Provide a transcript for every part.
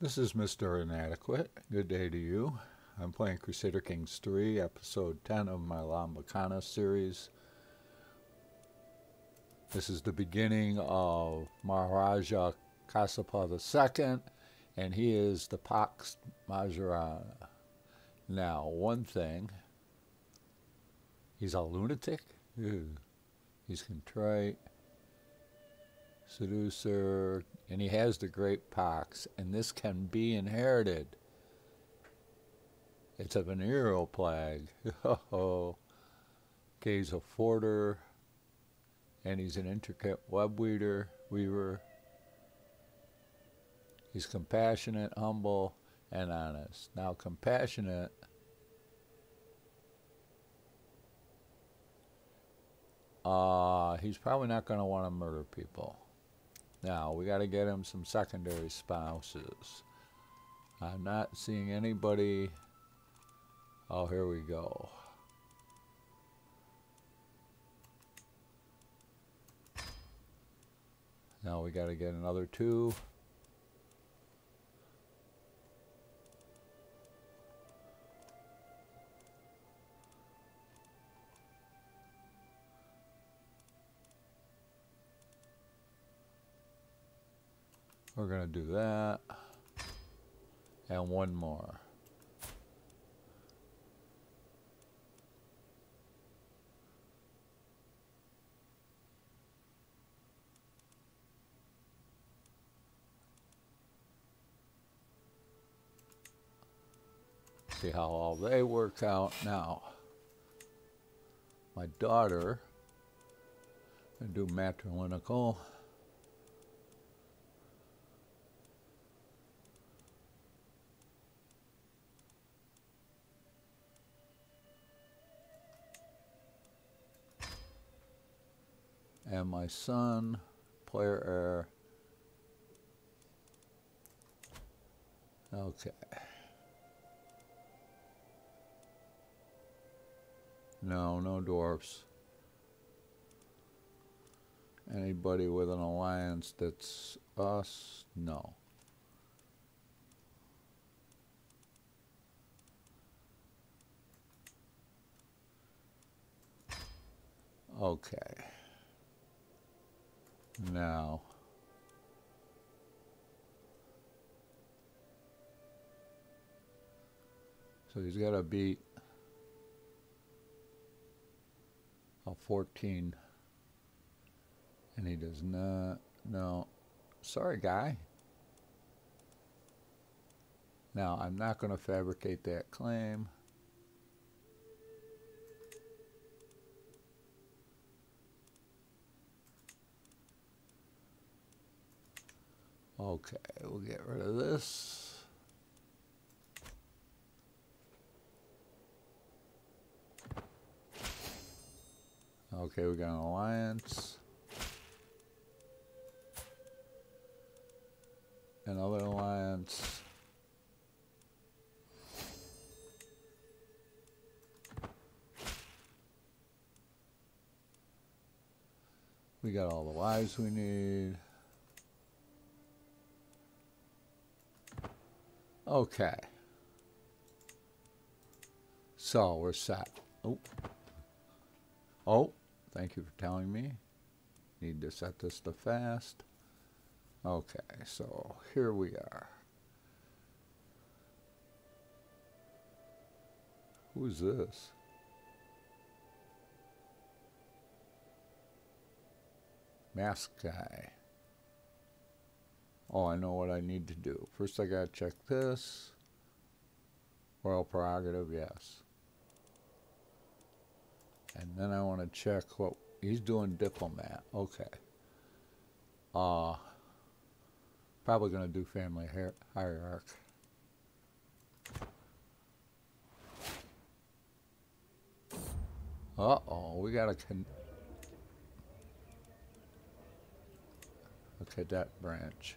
This is Mr. Inadequate. Good day to you. I'm playing Crusader Kings 3, episode 10 of my Lambakanna series. This is the beginning of Maharaja Kassapa II, and he is the Pax Maharaja. Now, one thing, he's a lunatic. Ew. He's contrite, seducer, and he has the great pox, and this can be inherited. It's a venereal plague. Oh, he's a forter, and he's an intricate web weaver. weaver. He's compassionate, humble, and honest. Now, compassionate. Uh, he's probably not going to want to murder people. Now, we got to get him some secondary spouses. I'm not seeing anybody. Oh, here we go. Now we got to get another two. We're going to do that. And one more. See how all they work out now. My daughter, and do matrilineal. And my son, player error. Okay. No, no dwarfs. Anybody with an alliance that's us? No. Okay. Now, so he's got to beat a 14, and he does not. No, sorry, guy. Now, I'm not going to fabricate that claim. Okay, we'll get rid of this. Okay, we got an alliance. Another alliance. We got all the wives we need. Okay. So we're set. Oh. Oh, thank you for telling me. Need to set this to fast. Okay, so here we are. Who's this? Mask guy. Oh, I know what I need to do. First I got to check this. Royal prerogative, yes. And then I want to check what he's doing diplomat. Okay. Uh probably going to do family hierarch. Uh-oh, we got a a cadet branch.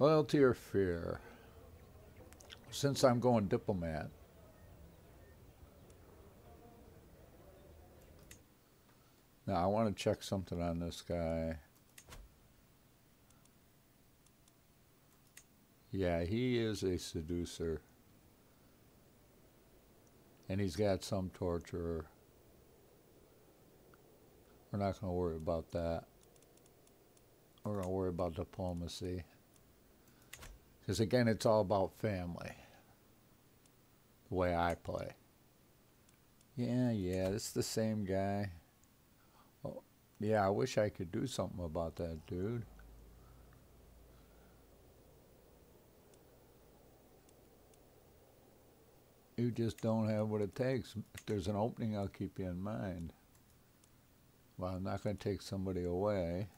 Loyalty or fear? Since I'm going diplomat, now I want to check something on this guy. Yeah, he is a seducer. And he's got some torturer. We're not going to worry about that. We're going to worry about diplomacy. Because again, it's all about family. The way I play. Yeah, yeah, it's the same guy. Oh, yeah, I wish I could do something about that dude. You just don't have what it takes. If there's an opening, I'll keep you in mind. Well, I'm not going to take somebody away.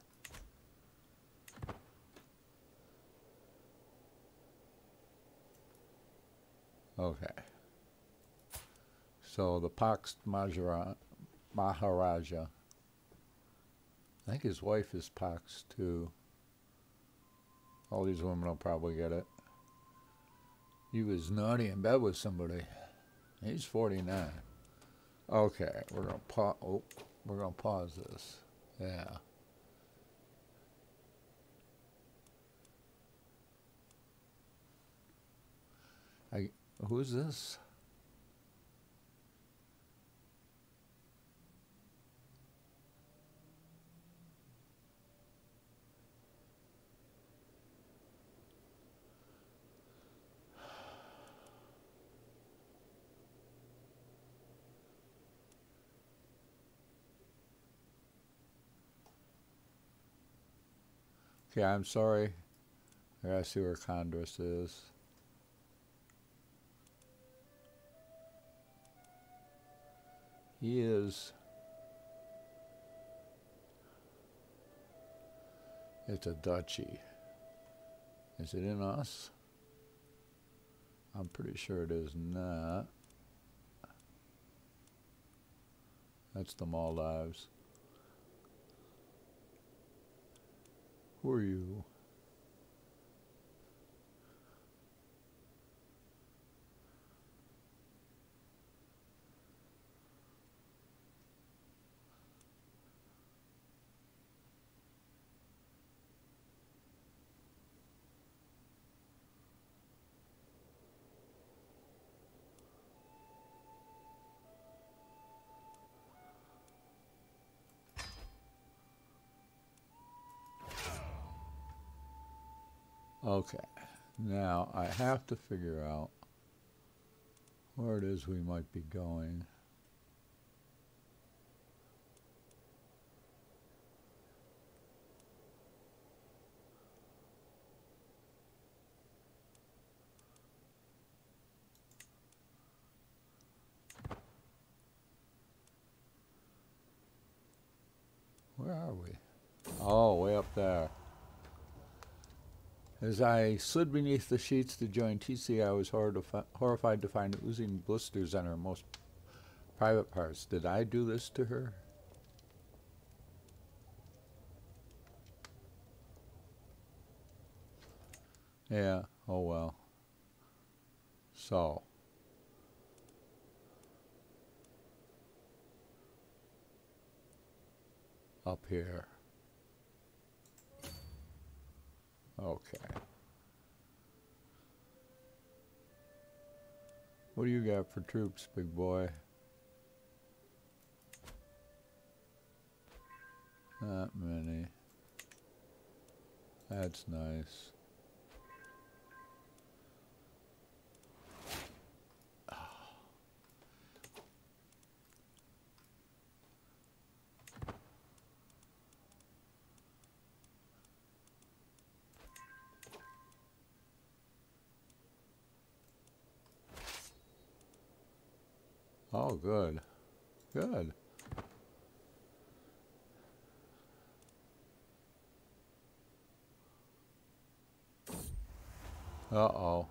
Okay. So the Pax Maharaja, Maharaja, I think his wife is Pax too. All these women will probably get it. He was naughty in bed with somebody. He's 49. Okay, we're gonna pause. Oh, we're gonna pause this. Yeah. I, who's this? Okay, I'm sorry. I gotta see where Condris is. Is. It's a duchy. Is it in us? I'm pretty sure it is not. That's the Maldives. Who are you? Okay, now I have to figure out where it is we might be going. Where are we? Oh, way up there. As I slid beneath the sheets to join TC, I was horrified to find oozing blisters on her most private parts. Did I do this to her? Yeah, oh well. So. Up here. Okay. What do you got for troops, big boy? Not many. That's nice. Oh, good. Good. Uh-oh.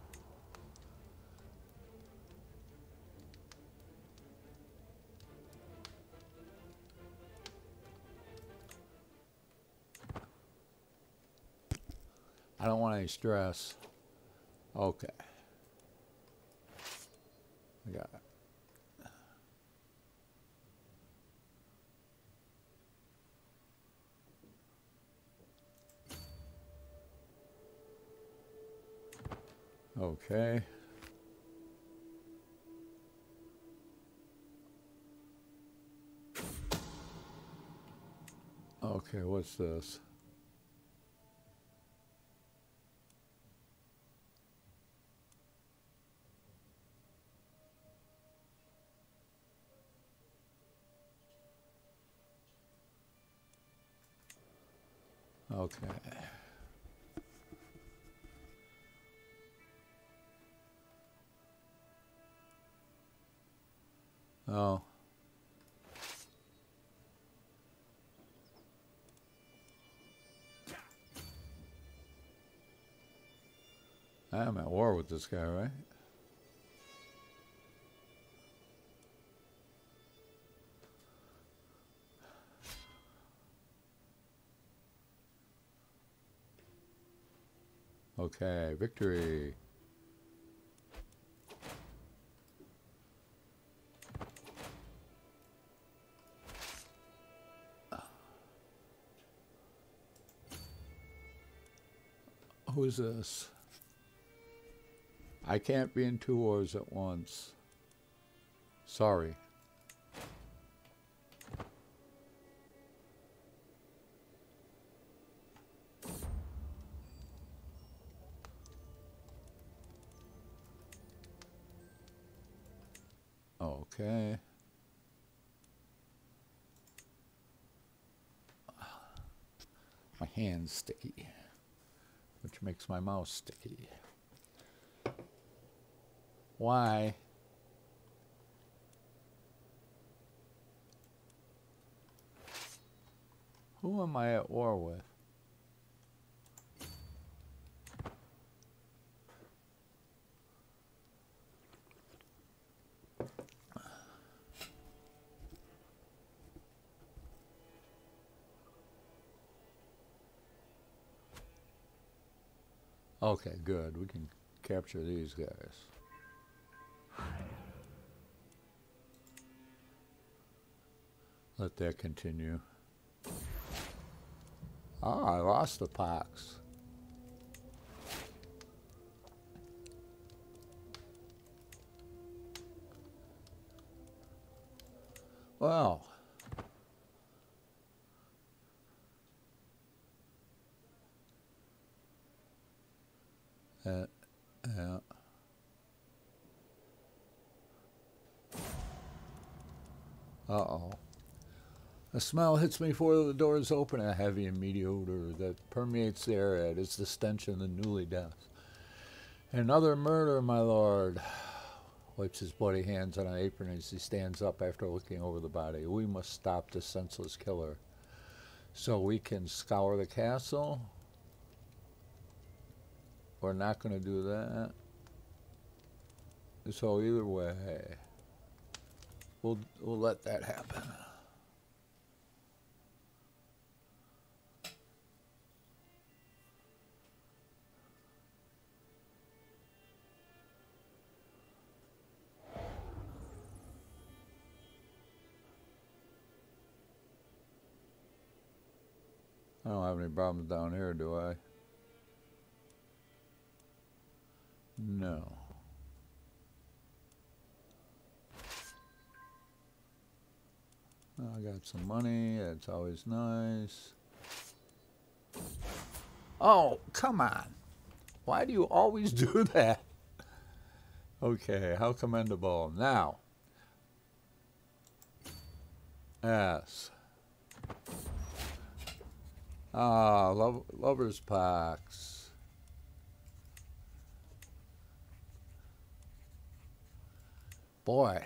I don't want any stress. Okay. I got it. Okay. Okay, what's this? Okay. Oh. I'm at war with this guy, right? Okay, victory. Who's this? I can't be in two wars at once. Sorry. Okay. My hand's sticky, makes my mouse sticky. Why? Who am I at war with? Okay, good. We can capture these guys. Let that continue. Oh, I lost the pox. Well, uh, yeah. Uh-oh. A smell hits me before the door is open, a heavy and meaty odor that permeates the air. It is the stench of the newly dead. Another murder, my lord. Wipes his bloody hands on an apron as he stands up after looking over the body. We must stop this senseless killer. So we can scour the castle. We're not going to do that. So either way, we'll, we'll let that happen. I don't have any problems down here, do I? No. I got some money. That's always nice. Oh, come on. Why do you always do that? Okay, how commendable. Now, S. Ah, love, lovers packs. Boy.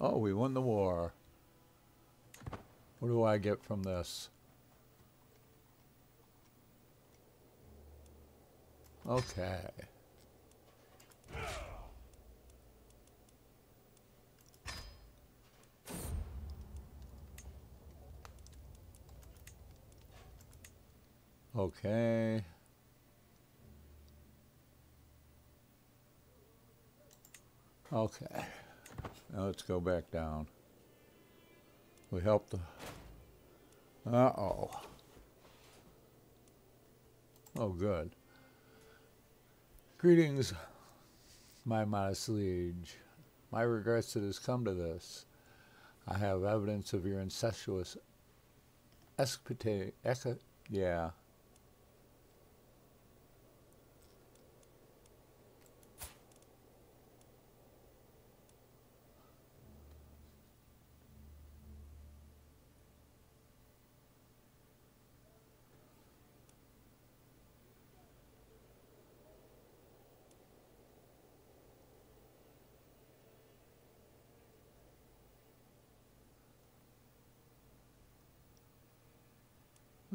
Oh, we won the war. What do I get from this? Okay. Okay. Okay. Now let's go back down. We helped the. Uh oh. Oh, good. Greetings, my modest liege. My regrets that it has come to this. I have evidence of your incestuous escapade. yeah.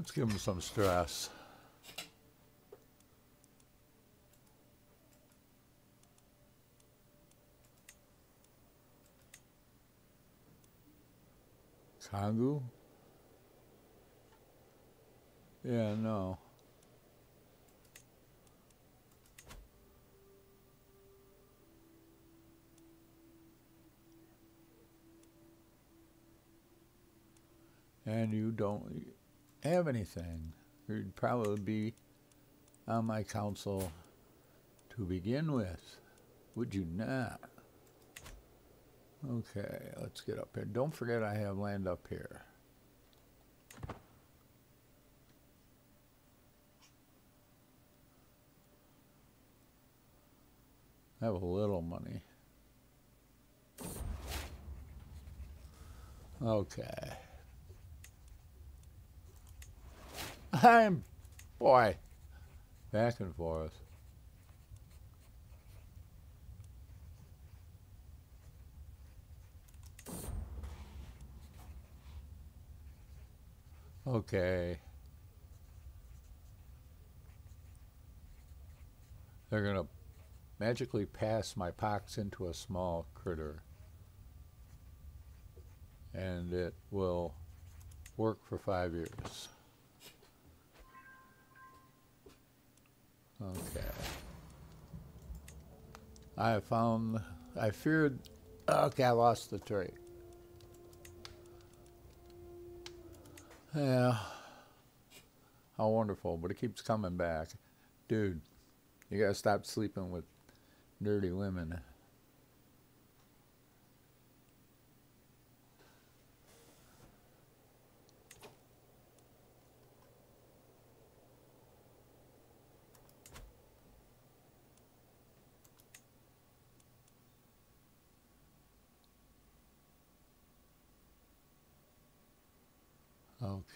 Let's give him some stress. Kangu? Yeah, no. And you don't have anything, you'd probably be on my council to begin with, would you not? Okay, let's get up here. Don't forget I have land up here. I have a little money. Okay. I'm, boy, back and forth. Okay. They're going to magically pass my pox into a small critter. And it will work for five years. Okay. I found, I feared, okay, I lost the trait. Yeah. How wonderful, but it keeps coming back. Dude, you gotta stop sleeping with dirty women.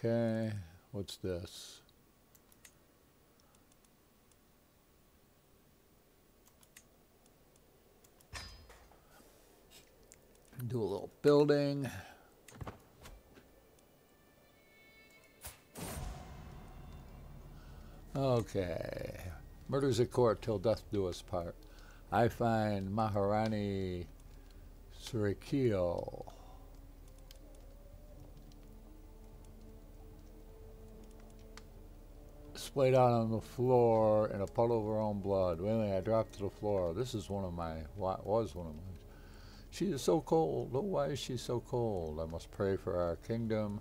Okay, what's this? Do a little building. Okay. Murders at court till death do us part. I find Maharani Surikio. Splayed out on the floor in a puddle of her own blood. Wait I dropped to the floor. This is one of my, was one of my. She is so cold. Oh, why is she so cold? I must pray for our kingdom.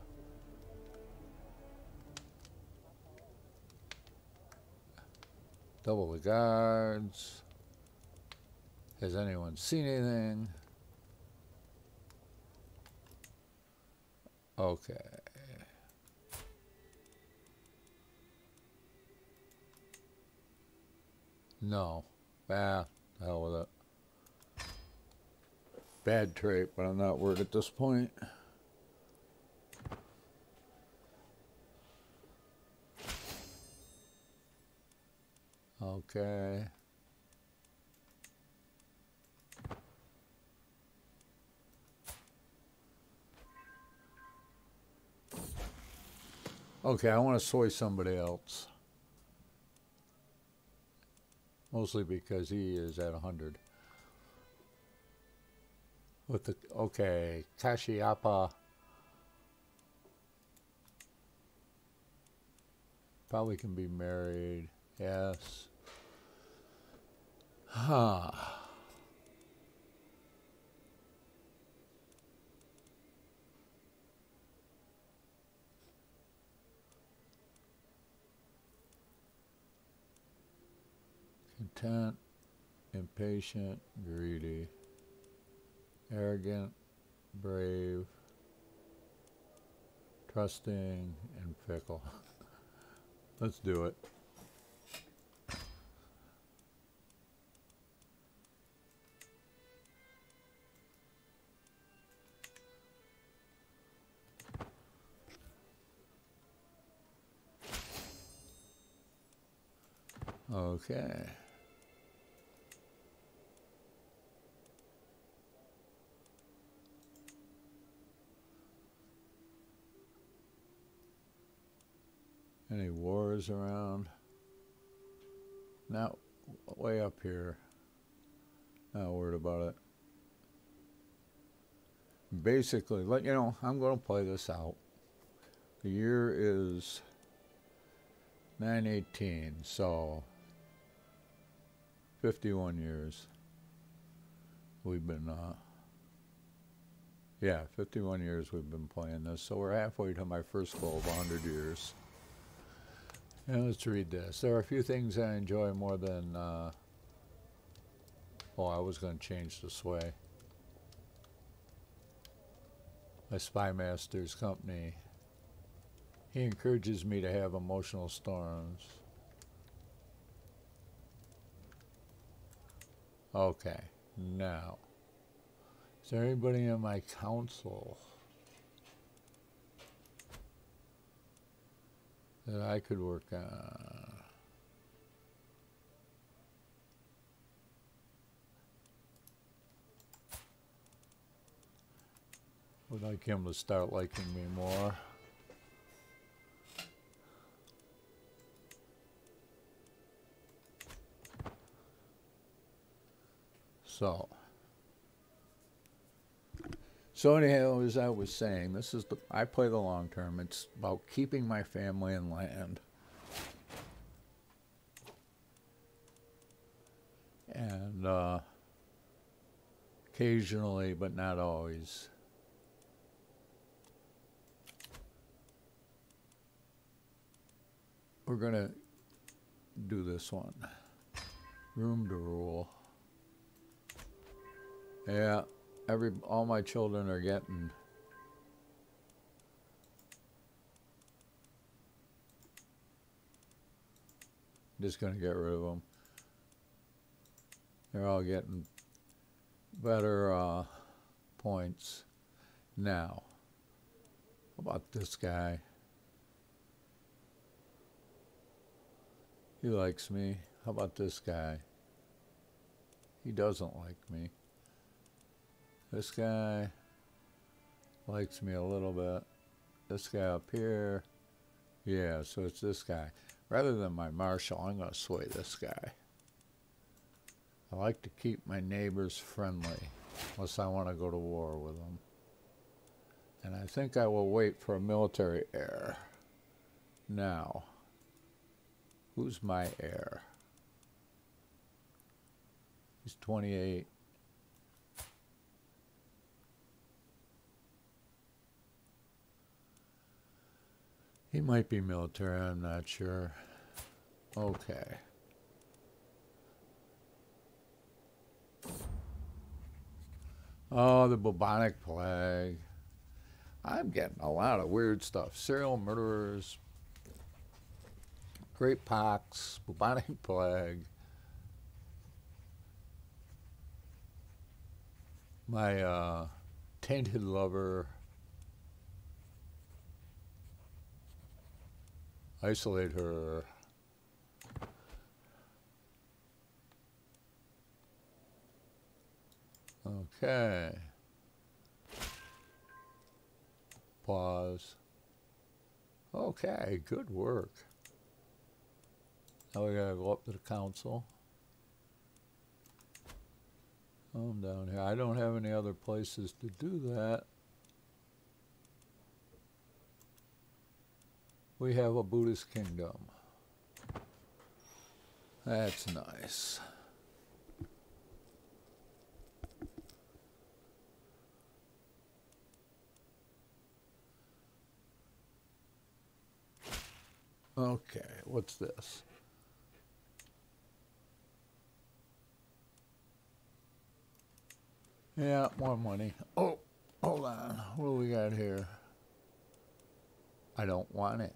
Double the guards. Has anyone seen anything? Okay. No. Ah, hell with it. Bad trait, but I'm not worried at this point. Okay. Okay, I want to soy somebody else mostly because he is at 100. With the, okay, Kashiapa. Probably can be married, yes. Huh. Intent, impatient, greedy, arrogant, brave, trusting, and fickle. Let's do it. Okay. Around? Now, way up here. Not worried about it. Basically, let you know, I'm going to play this out. The year is 918, so 51 years we've been uh, yeah 51 years we've been playing this so we're halfway to my first goal of 100 years let's read this. There are a few things i enjoy more than uh, oh i was going to change the sway. My spy master's company. He encourages me to have emotional storms. Okay, now, is there anybody in my council that I could work on? Would like him to start liking me more. So, so anyhow, as I was saying, this is the I play the long term. It's about keeping my family and land. And uh, occasionally, but not always. We're going to do this one. Room to rule. Yeah, every all my children are getting just going to get rid of them. They're all getting better uh, points now. How about this guy? He likes me. How about this guy? He doesn't like me. This guy likes me a little bit. This guy up here, yeah, so it's this guy. Rather than my marshal, I'm going to sway this guy. I like to keep my neighbors friendly, unless I want to go to war with them. And I think I will wait for a military heir. Now, who's my heir? He's 28. He might be military, I'm not sure. Okay. Oh, the bubonic plague. I'm getting a lot of weird stuff. Serial murderers, great pox, bubonic plague. My uh, tainted lover. Isolate her. Okay. Pause. Okay, good work. Now we gotta go up to the council. I'm down here. I don't have any other places to do that. we have a Buddhist kingdom. That's nice. Okay, what's this? Yeah, more money. Oh, hold on. What do we got here? I don't want it.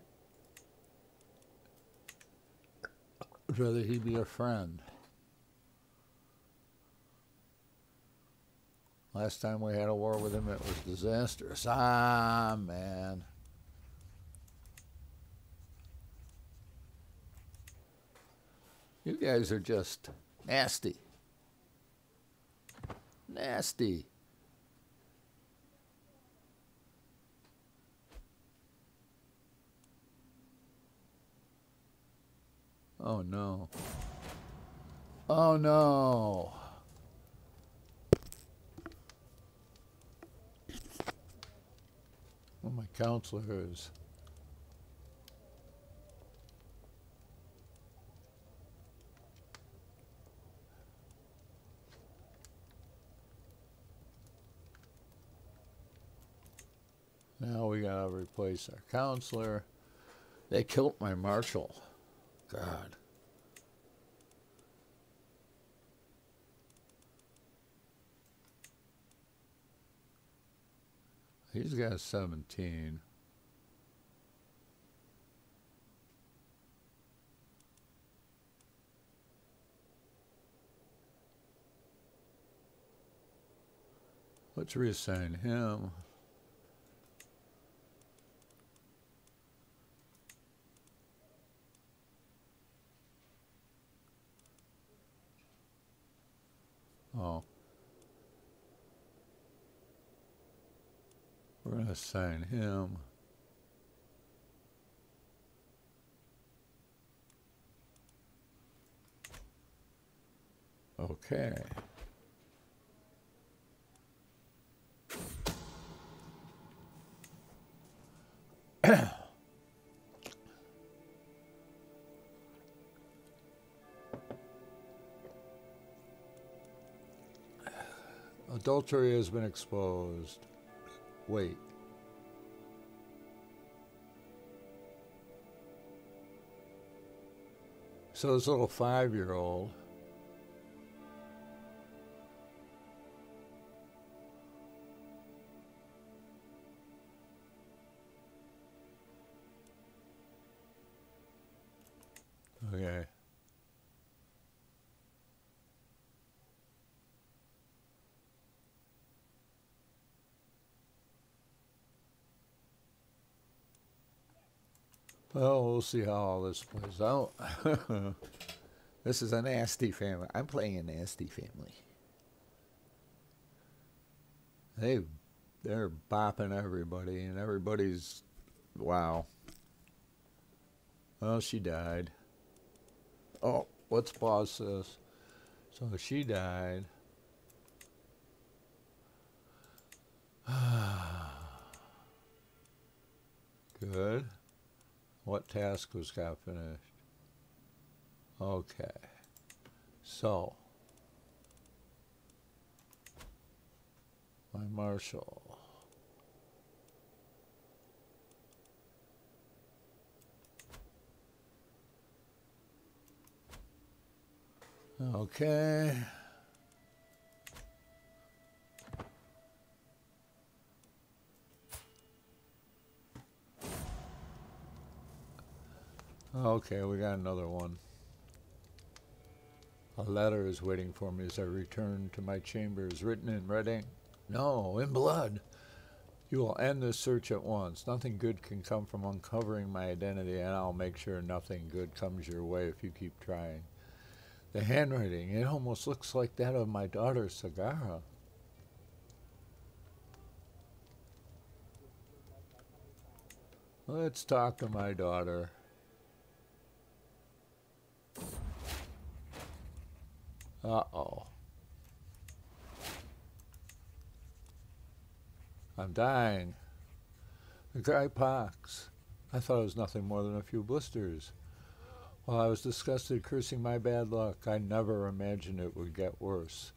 I'd rather he be a friend. Last time we had a war with him, it was disastrous. Ah, man. You guys are just nasty. Nasty. Oh no. Oh no. Well, my counselor is. Now we gotta replace our counselor. They killed my marshal. God. He's got 17. Let's reassign him. Oh. We're going to assign him. Okay. Adultery has been exposed. Wait. So this little five-year-old Okay. Well, we'll see how all this plays out. this is a nasty family. I'm playing a nasty family. They, they're bopping everybody, and everybody's, wow. Well, she died. Oh, let's pause this. So she died. Good. What task was got finished? Okay. So, my marshal. Okay. Okay, we got another one. A letter is waiting for me as I return to my chambers, written in red ink. No, in blood. You will end this search at once. Nothing good can come from uncovering my identity, and I'll make sure nothing good comes your way if you keep trying. The handwriting, it almost looks like that of my daughter, Sagara. Let's talk to my daughter. Uh-oh. I'm dying. The dry pox. I thought it was nothing more than a few blisters. While I was disgusted, cursing my bad luck, I never imagined it would get worse.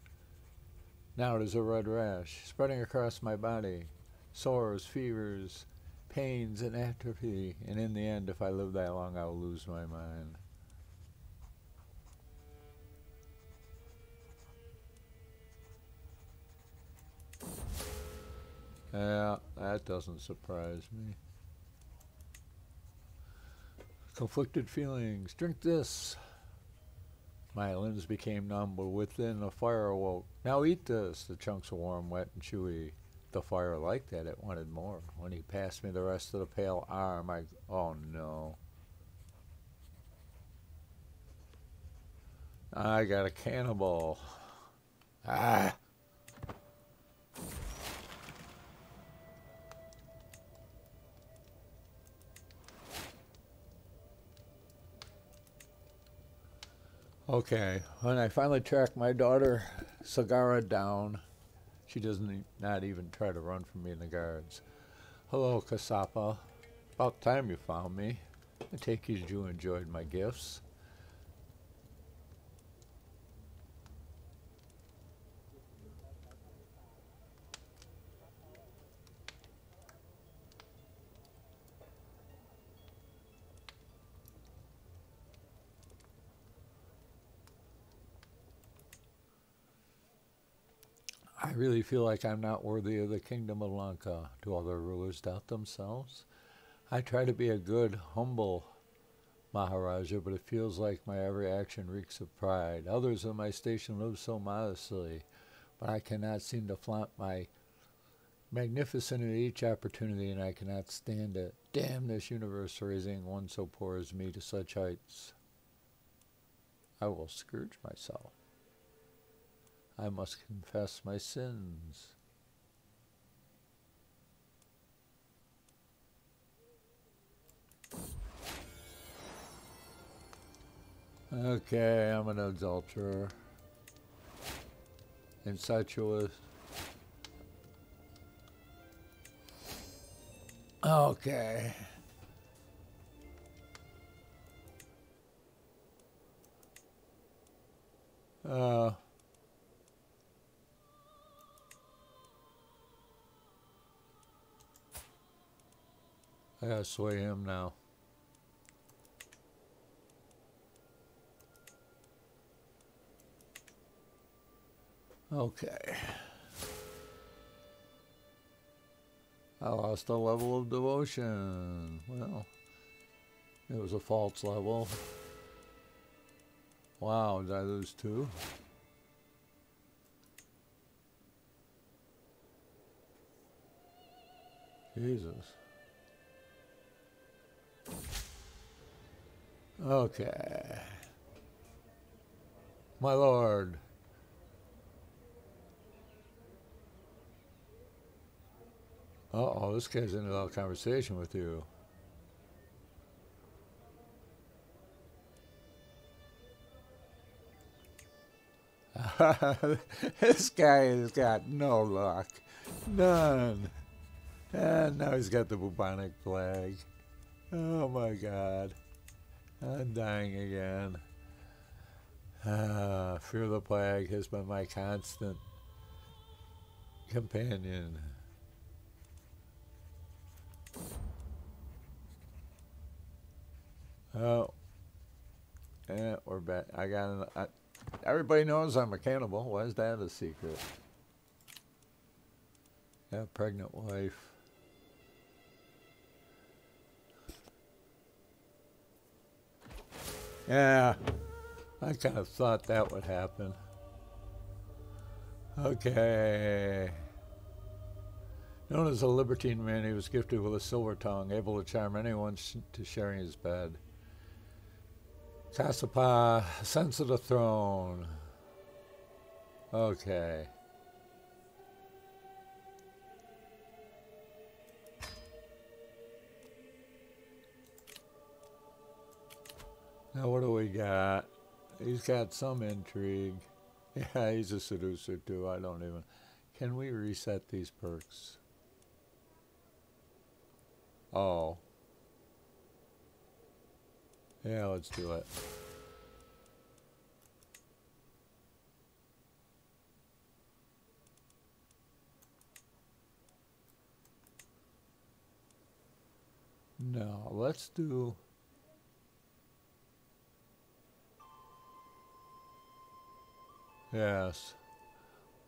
Now it is a red rash, spreading across my body. Sores, fevers, pains, and atrophy, and in the end, if I live that long, I will lose my mind. Yeah, that doesn't surprise me. Conflicted feelings. Drink this. My limbs became numb, but within the fire awoke. Now eat this. The chunks were warm, wet, and chewy. The fire liked that. It wanted more. When he passed me the rest of the pale arm, I... Oh, no. I got a cannibal. Ah! Okay, when I finally track my daughter Sagara down, she doesn't not even try to run from me in the guards. Hello, Kasapa. About time you found me. I take it you enjoyed my gifts. I really feel like I'm not worthy of the kingdom of Lanka. Do other rulers doubt themselves? I try to be a good, humble Maharaja, but it feels like my every action reeks of pride. Others in my station live so modestly, but I cannot seem to flaunt my magnificent at each opportunity, and I cannot stand it. Damn this universe raising one so poor as me to such heights. I will scourge myself. I must confess my sins. Okay, I'm an adulterer. Incestuous. Okay. Uh... I gotta sway him now. Okay. I lost a level of devotion. Well, it was a false level. Wow, did I lose two? Jesus. Okay. My lord. Uh-oh, this guy's in a conversation with you. this guy has got no luck. None. And now he's got the bubonic plague. Oh my god. I'm dying again. Ah, fear of the plague has been my constant companion. Oh. Yeah, we're back. I got an. I, everybody knows I'm a cannibal. Why is that a secret? Yeah, pregnant wife. Yeah, I kind of thought that would happen. Okay. Known as a libertine man, he was gifted with a silver tongue, able to charm anyone sh to sharing his bed. Kasapa, sense of the throne. Okay. Now what do we got? He's got some intrigue. Yeah, he's a seducer too. I don't even. Can we reset these perks? Oh. Yeah, let's do it. No, let's do Yes.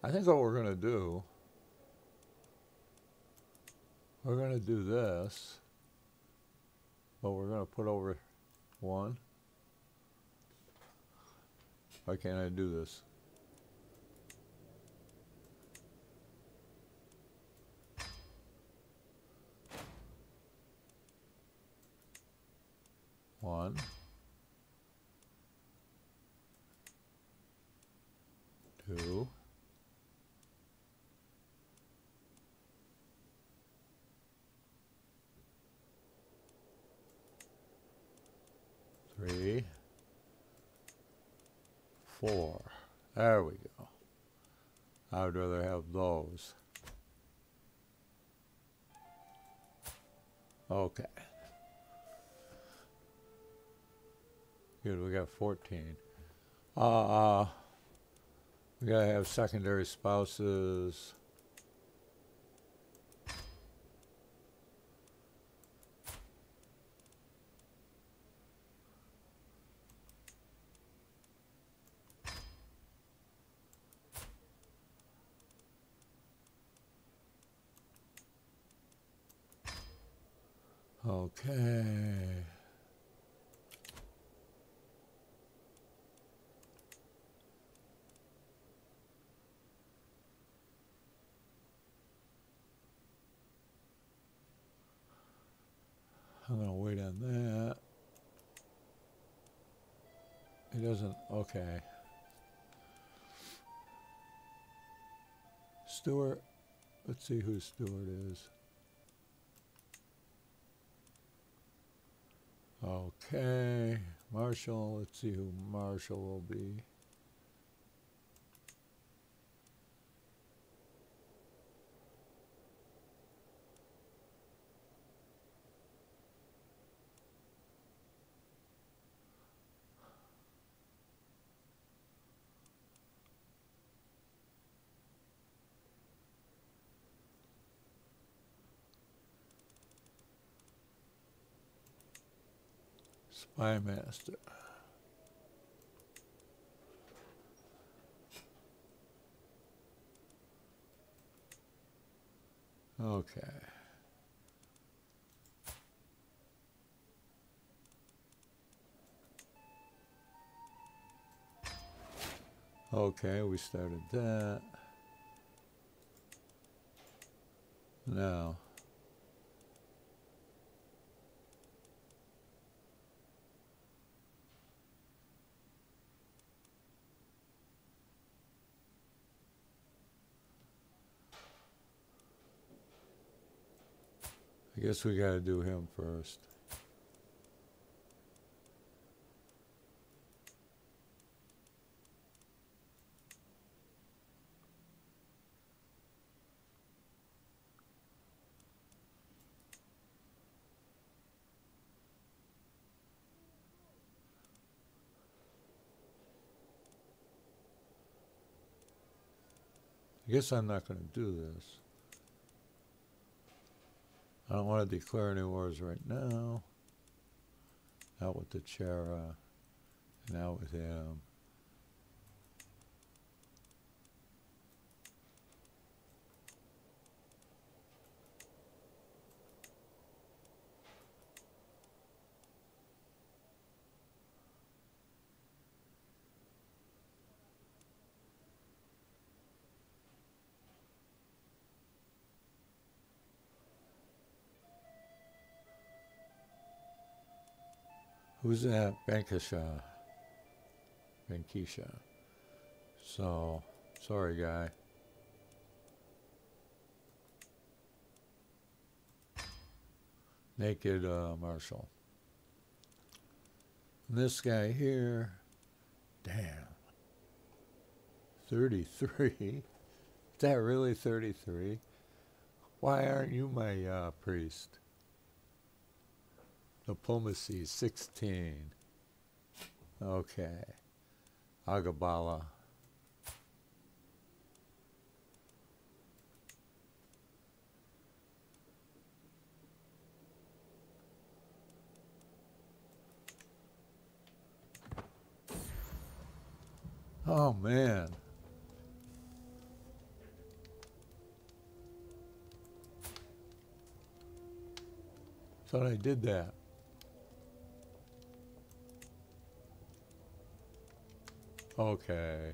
I think what we're going to do we're going to do this, but we're going to put over one. Why can't I do this? One. Two. Three. Four. There we go. I would rather have those. Okay. Good, we got 14. Uh, uh, we gotta have secondary spouses. Okay. I'm gonna wait on that. It doesn't, okay. Steward, let's see who Steward is. Okay, Marshal, let's see who Marshal will be. Spy Master. Okay. Okay, we started that. Now, I guess we got to do him first. I guess I'm not going to do this. I don't want to declare any wars right now. Out with the Chera, uh, out with him. Who's that? Bankisha. Bankisha. So, sorry, guy. Naked uh, Marshal. This guy here, damn. 33? Is that really 33? Why aren't you my uh, priest? Diplomacy 16. Okay. Agabala. Oh man. Thought I did that. Okay.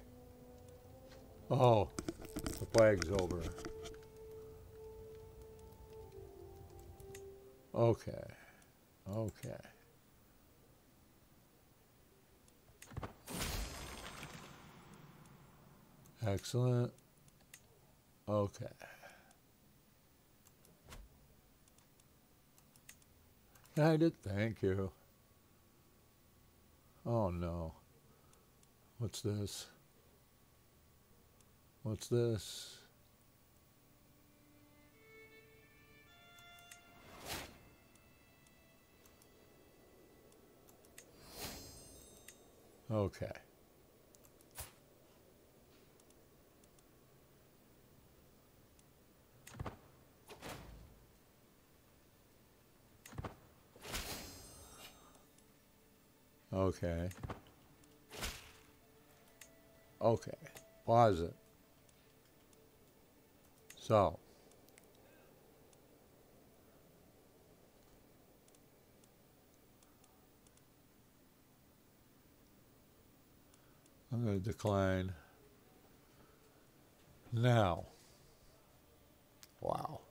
Oh, the flag's over. Okay. Okay. Excellent. Okay. I did. Thank you. Oh no. What's this? What's this? Okay. Okay. Okay. Pause it. So. I'm going to decline. Now. Wow.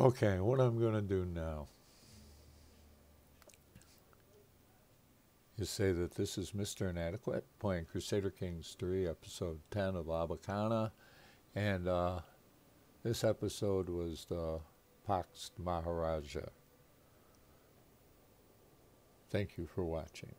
Okay, what I'm going to do now is say that this is Mr. Inadequate playing Crusader Kings 3, episode 10 of Lambakanna. And uh, this episode was the Pax Maharaja. Thank you for watching.